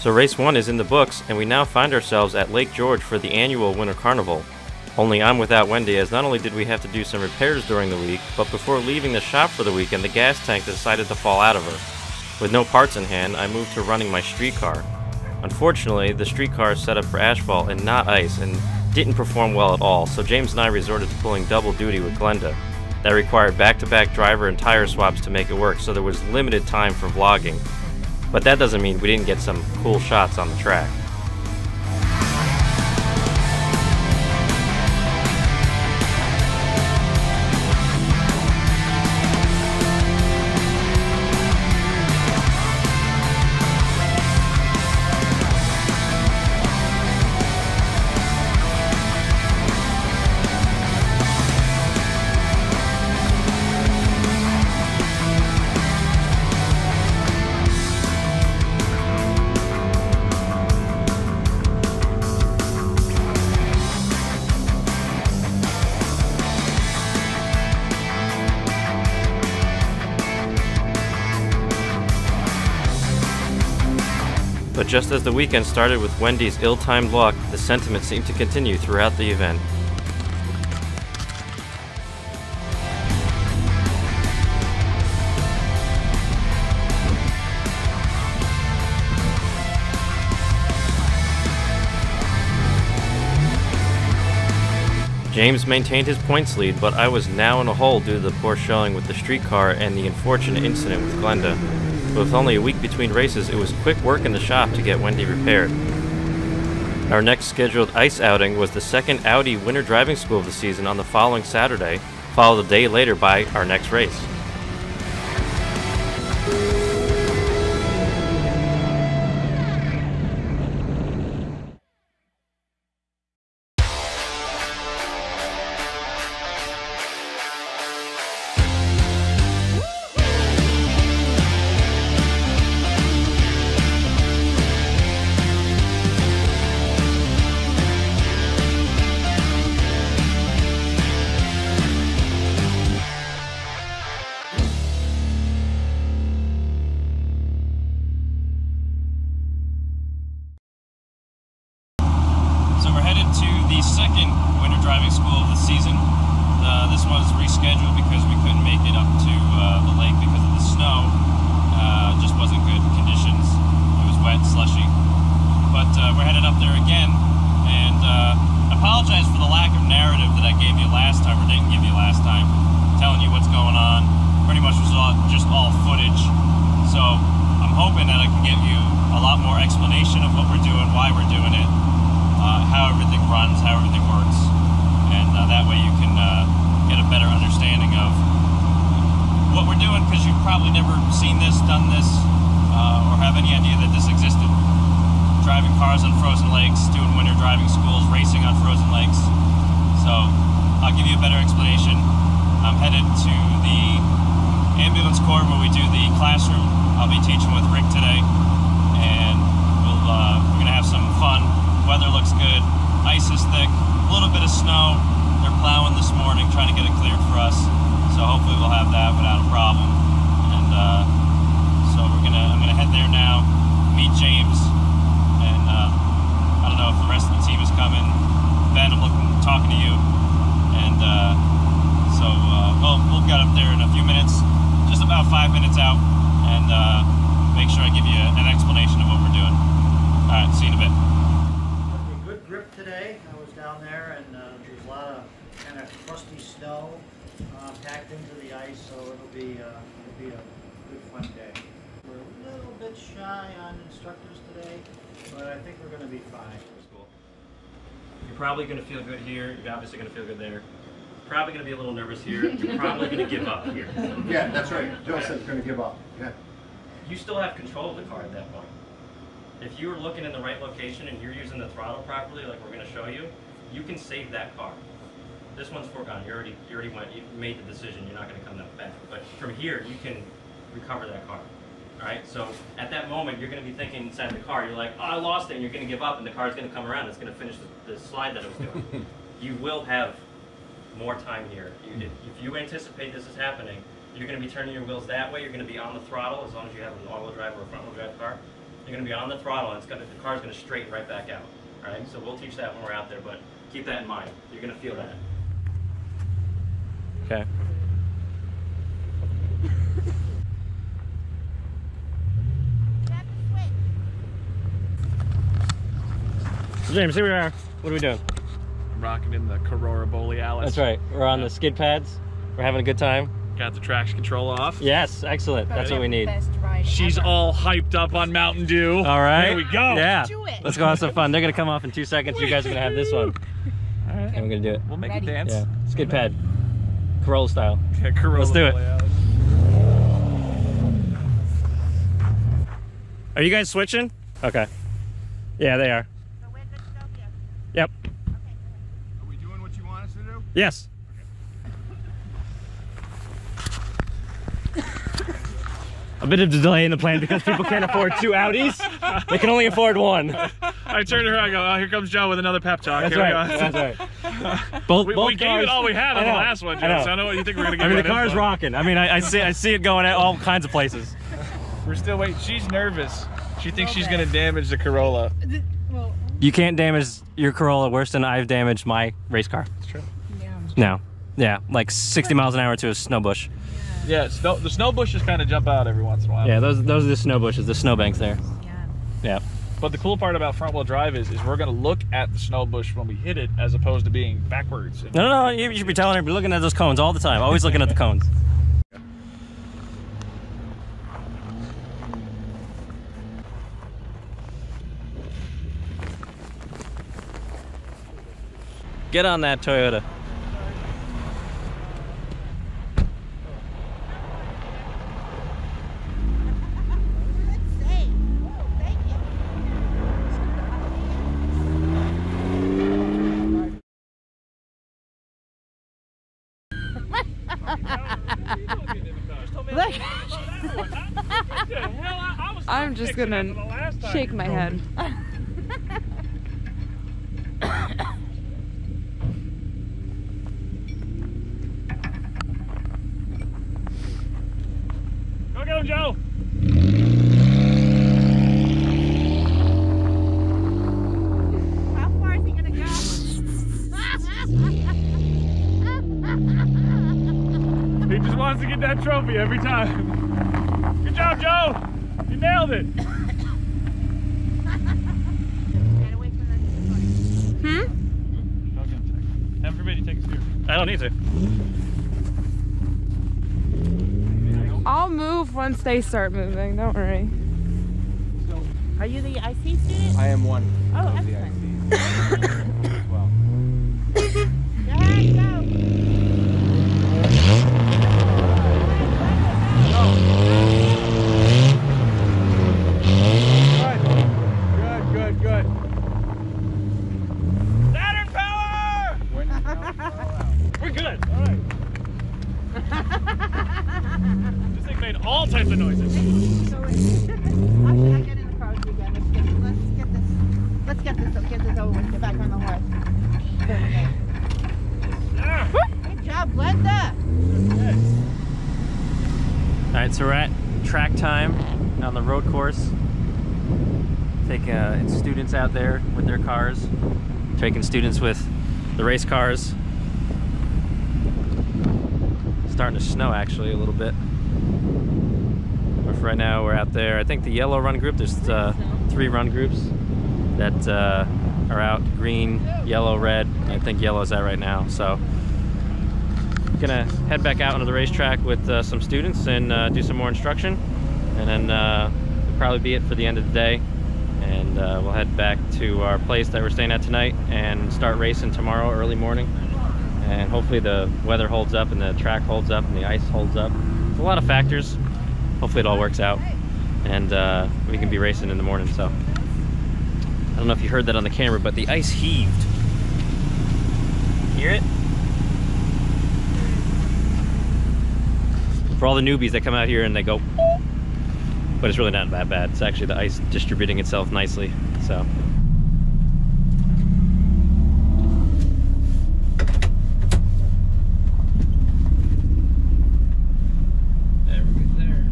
So race 1 is in the books, and we now find ourselves at Lake George for the annual Winter Carnival. Only I'm without Wendy, as not only did we have to do some repairs during the week, but before leaving the shop for the weekend, the gas tank decided to fall out of her. With no parts in hand, I moved to running my streetcar. Unfortunately, the streetcar is set up for asphalt and not ice, and didn't perform well at all, so James and I resorted to pulling double duty with Glenda. That required back to back driver and tire swaps to make it work, so there was limited time for vlogging. But that doesn't mean we didn't get some cool shots on the track. Just as the weekend started with Wendy's ill timed luck, the sentiment seemed to continue throughout the event. James maintained his points lead, but I was now in a hole due to the poor showing with the streetcar and the unfortunate incident with Glenda. With only a week between races, it was quick work in the shop to get Wendy repaired. Our next scheduled ice outing was the second Audi Winter Driving School of the season on the following Saturday, followed a day later by our next race. Uh, we're headed up there again. And uh, apologize for the lack of narrative that I gave you last time, or didn't give you last time, telling you what's going on. Pretty much was all, just all footage. So I'm hoping that I can give you a lot more explanation of what we're doing, why we're doing it, uh, how everything runs, how everything works, and uh, that way you can uh, get a better understanding of what we're doing because you've probably never seen this, done this, uh, or have any idea that this existed. Driving cars on frozen lakes, doing winter driving schools, racing on frozen lakes. So I'll give you a better explanation. I'm headed to the ambulance corps where we do the classroom. I'll be teaching with Rick today, and we'll uh, we're gonna have some fun. Weather looks good. Ice is thick. A little bit of snow. They're plowing this morning, trying to get it cleared for us. So hopefully we'll have that without a problem. And uh, so we're gonna I'm gonna head there now, meet James, and uh, I don't know if the rest of the team is coming. Ben, I'm looking talking to you, and uh, so uh, we'll we'll get up there in a few minutes, just about five minutes out, and uh, make sure I give you an explanation of what we're doing. All right, see you in a bit. A good grip today. I was down there and uh, there's a lot of kind of crusty snow uh, packed into the ice, so it'll be uh, it'll be a good fun day. We're a little bit shy on instructors today, but I think we're going to be fine. You're probably going to feel good here. You're obviously going to feel good there. Probably going to be a little nervous here. You're probably going to give up here. Yeah, that's right. Joe said gonna give up. Yeah. You still have control of the car at that point. If you are looking in the right location and you're using the throttle properly, like we're going to show you, you can save that car. This one's foregone. You already, you already went. You made the decision. You're not going to come that back. But from here, you can recover that car. All right. So at that moment, you're going to be thinking inside the car. You're like, oh, I lost it, and you're going to give up, and the car's going to come around. It's going to finish the, the slide that it was doing. you will have more time here. You, if you anticipate this is happening, you're going to be turning your wheels that way. You're going to be on the throttle as long as you have an all-wheel drive or a front-wheel drive car. You're gonna be on the throttle, and it's gonna the car's gonna straighten right back out. All right, so we'll teach that when we're out there, but keep that in mind. You're gonna feel that. Okay. James, here we are. What are we doing? I'm rocking in the Corolla Borealis. That's right. We're on the skid pads. We're having a good time. Got the traction control off. Yes, excellent. That's what we need. She's ever. all hyped up on Mountain Dew. All right. Here we go. Yeah. Do it. Let's go have some fun. They're gonna come off in two seconds. You guys are gonna have this one, All right. and we're gonna do it. We'll make Ready. it dance. Yeah. Skid pad. Corolla style. Yeah, Corolla Let's do it. Are you guys switching? Okay. Yeah, they are. Yep. Are we doing what you want us to do? Yes. A bit of a delay in the plan because people can't afford two Audis. They can only afford one. I turn to her. I go, "Oh, here comes Joe with another pep talk." That's Here we right. go. That's right. Both, We, both we gave it all we had I on the know, last one, I Joe. know. So I know what you think we're gonna get. I mean, the right car's info. rocking. I mean, I, I see, I see it going at all kinds of places. We're still waiting. She's nervous. She thinks she's gonna damage the Corolla. You can't damage your Corolla worse than I've damaged my race car. It's true. Yeah. No. Yeah, like 60 miles an hour to a snow bush. Yeah, snow, the snow bushes kind of jump out every once in a while. Yeah, those those are the snow bushes, the snow banks there. Yeah. Yeah. But the cool part about front wheel drive is, is we're gonna look at the snow bush when we hit it, as opposed to being backwards. No, no, no. You should be telling her, be looking at those cones all the time. Always looking at the cones. Get on that Toyota. I'm just gonna shake my head. Go get him, Joe. How far is he gonna go? He just wants to get that trophy every time. Good job, Joe. You nailed it. Get away from the Hmm? Everybody take a steer. I don't need to. I'll move once they start moving. Don't worry. Are you the IC student? I am one Oh, of the excellent. ICs as well. Go ahead, go. Good, good, good. Saturn power! When you count, roll out. We're good. All right. this thing made all types of noises. How should I get in the car with you again? Let's get, let's get this. Let's get this. Get this over with. Get back on the horse. Yeah. Good job, Glenda. All right, so we're at track time on the road course. Taking uh, students out there with their cars, taking students with the race cars. Starting to snow actually a little bit. Right now, we're out there. I think the yellow run group. There's uh, three run groups that uh, are out: green, yellow, red. I think yellow's out right now. So gonna head back out onto the racetrack with uh, some students and uh, do some more instruction and then uh, probably be it for the end of the day and uh, we'll head back to our place that we're staying at tonight and start racing tomorrow early morning and hopefully the weather holds up and the track holds up and the ice holds up There's a lot of factors hopefully it all works out. And uh, we can be racing in the morning so. I don't know if you heard that on the camera but the ice heaved. Hear it? For all the newbies that come out here and they go but it's really not that bad. It's actually the ice distributing itself nicely so There we go. There.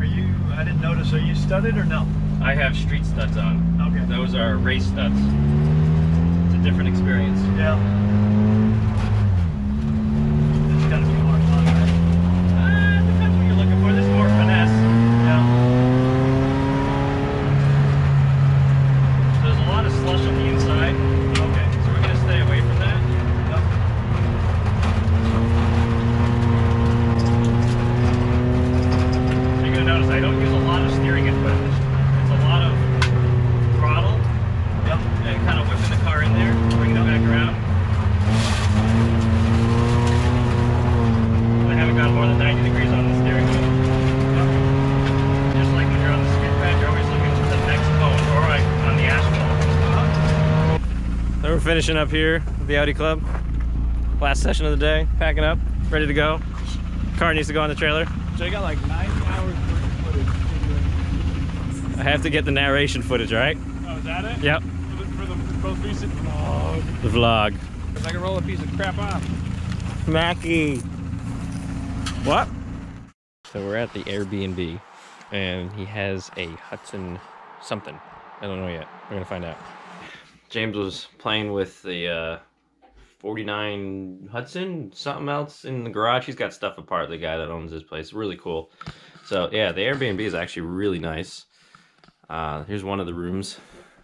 Are notice, are you studded or no? I have street studs on. Okay. Those are race studs. It's a different experience. Yeah. It's gotta be more fun, right? Uh, depends what you're looking for. This is more finesse. Yeah. There's a lot of slush on the inside, Okay. so we're gonna stay away from that. Yep. So you're gonna notice I don't use a lot of steering input. It's a lot of throttle Yep. and kind of whipping the car in there, bringing it back around. I haven't got more than 90 degrees on the steering wheel. Just like when you're on the skid pad, you're always looking to the next cone or like on the asphalt. So we're finishing up here at the Audi Club. Last session of the day, packing up, ready to go. Car needs to go on the trailer. So you got like nine hours worth of footage. I have to get the narration footage, right? Oh, is that it? Yep, For the, for the most recent vlog. the vlog. If I can roll a piece of crap off. Mackie. What? So we're at the Airbnb, and he has a Hudson something. I don't know yet. We're gonna find out. James was playing with the uh, 49 Hudson, something else in the garage. He's got stuff apart. The guy that owns this place, really cool. So yeah, the Airbnb is actually really nice. Uh, here's one of the rooms.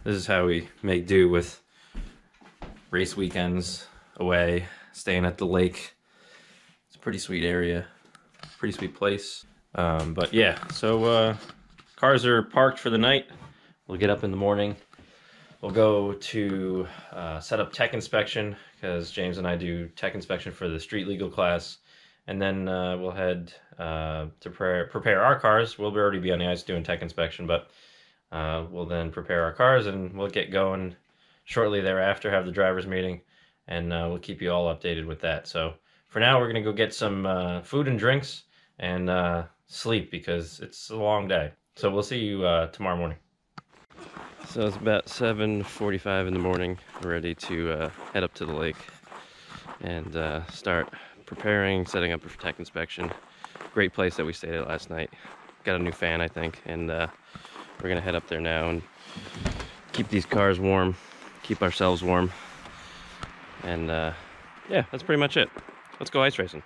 This is how we make do with race weekends away, staying at the lake. It's a pretty sweet area, pretty sweet place. Um, but yeah, so uh, cars are parked for the night. We'll get up in the morning. We'll go to uh, set up tech inspection because James and I do tech inspection for the street legal class, and then uh, we'll head uh, to prepare prepare our cars. We'll already be on the ice doing tech inspection, but uh, we'll then prepare our cars and we'll get going shortly thereafter. Have the drivers meeting, and uh, we'll keep you all updated with that. So for now, we're gonna go get some uh, food and drinks and sleep because it's a long day. So we'll see you tomorrow morning. So it's about 7:45 in the morning, ready to uh, head up to the lake and uh, start preparing, setting up for tech inspection. Great place that we stayed at last night. Got a new fan, I think, and uh, we're gonna head up there now and keep these cars warm, keep ourselves warm, and uh, yeah, that's pretty much it. Let's go ice racing.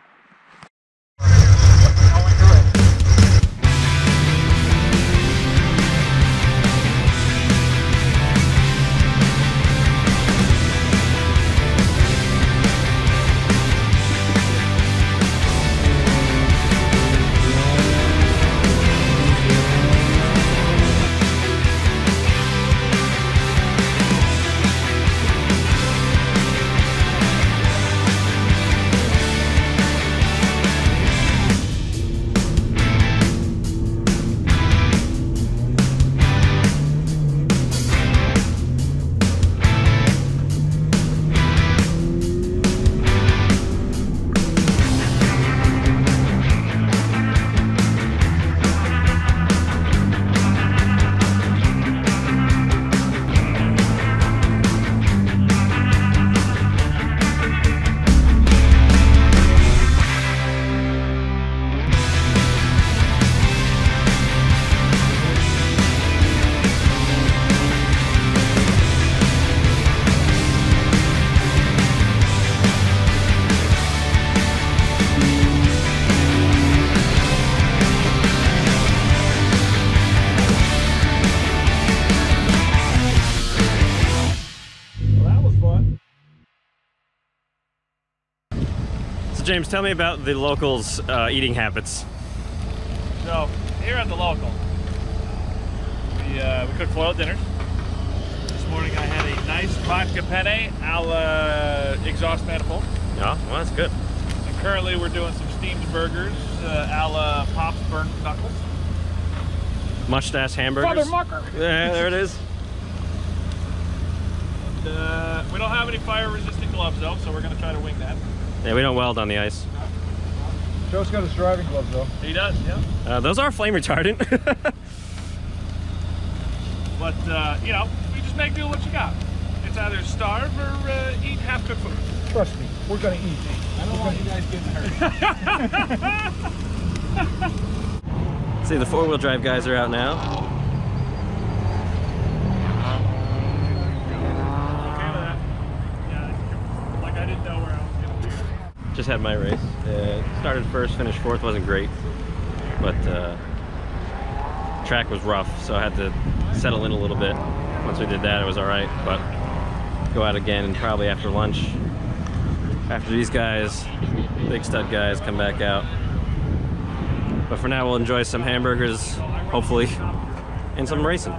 James, tell me about the locals' uh, eating habits. So here at the local, we uh, we cook floiled dinners. This morning I had a nice vodka penne a la exhaust manifold. Yeah, well that's good. And currently we're doing some steamed burgers uh, a la Pop's Burnt Knuckles. Mustache hamburgers. Father Mucker. Yeah, there it is. And, uh, we don't have any fire-resistant gloves though, so we're gonna try to wing that. Yeah, we don't weld on the ice. Joe's got his driving gloves though. He does, yeah. Uh, those are flame retardant. But uh, you know, we just make do what you got. It's either starve or uh, eat half-cooked food. Trust me, we're gonna eat. I don't want you guys getting hurt. See, the four wheel drive guys are out now. Okay with that. Yeah, like I didn't know where I was gonna be. Just had my race. Uh, started first, finished fourth, wasn't great. But uh, track was rough, so I had to settle in a little bit. Once we did that, it was all right. But go out again and probably after lunch, after these guys, big stud guys, come back out. But for now, we'll enjoy some hamburgers, hopefully, and some racing.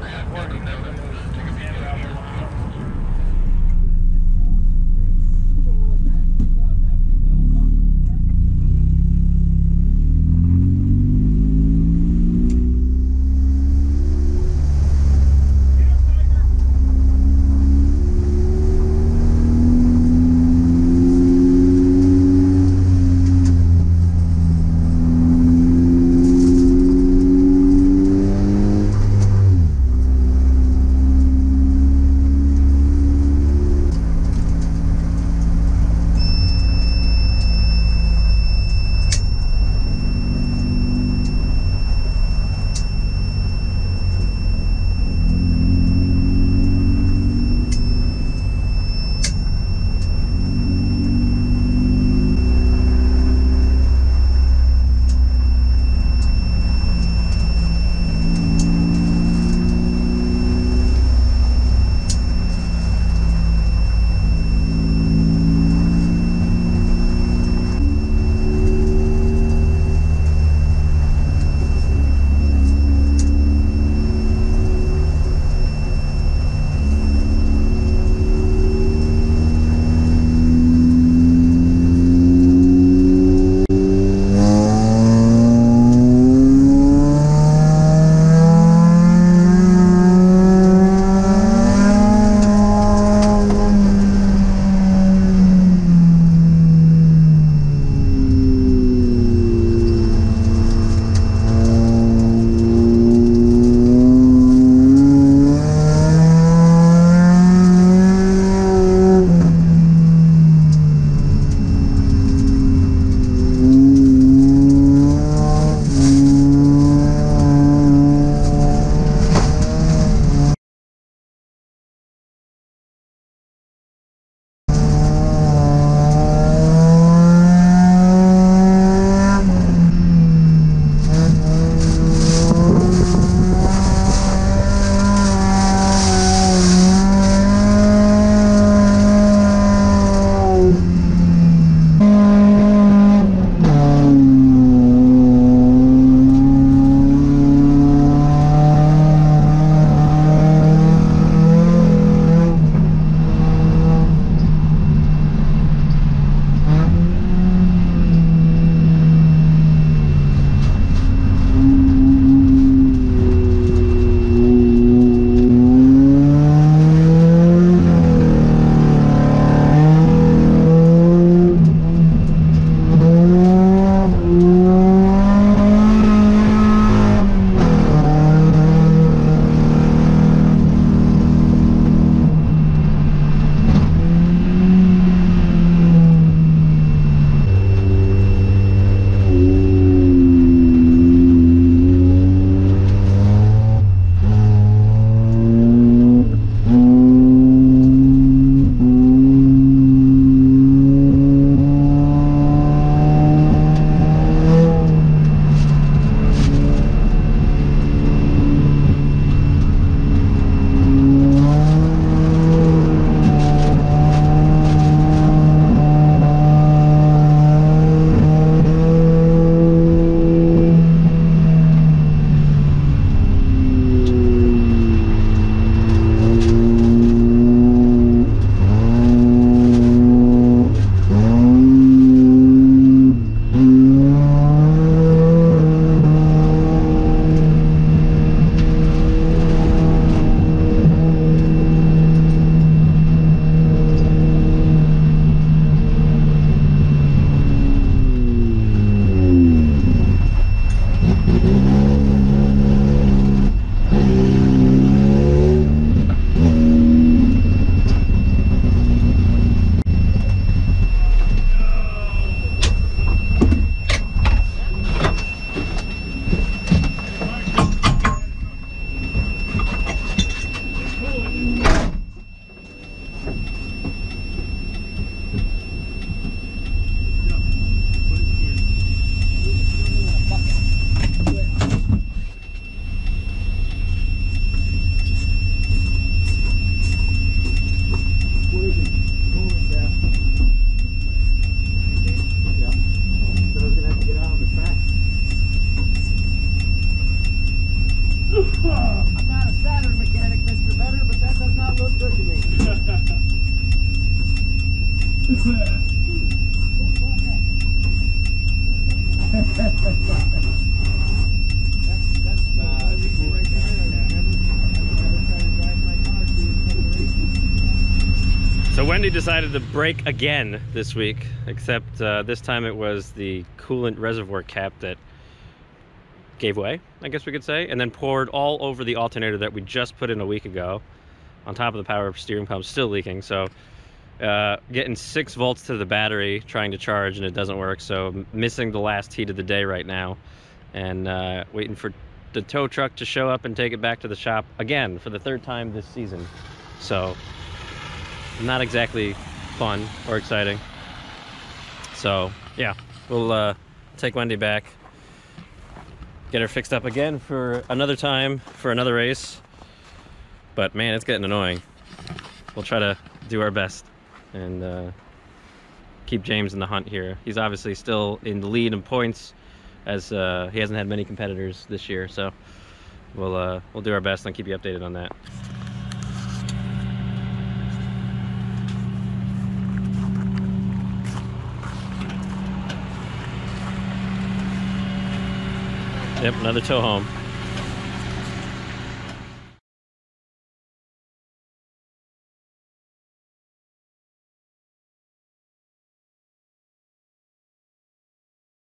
So Wendy decided to break again this week, except uh, this time it was the coolant reservoir cap that gave way, I guess we could say, and then poured all over the alternator that we just put in a week ago. On top of the power steering pump still leaking, so uh, getting six volts to the battery trying to charge and it doesn't work. So missing the last heat of the day right now, and uh, waiting for the tow truck to show up and take it back to the shop again for the third time this season. So not exactly fun or exciting. So yeah, we'll uh, take Wendy back, get her fixed up again for another time for another race. But man, it's getting annoying. We'll try to do our best and uh, keep James in the hunt here. He's obviously still in the lead in points, as uh, he hasn't had many competitors this year. So we'll uh, we'll do our best and keep you updated on that. Yep, another tow home.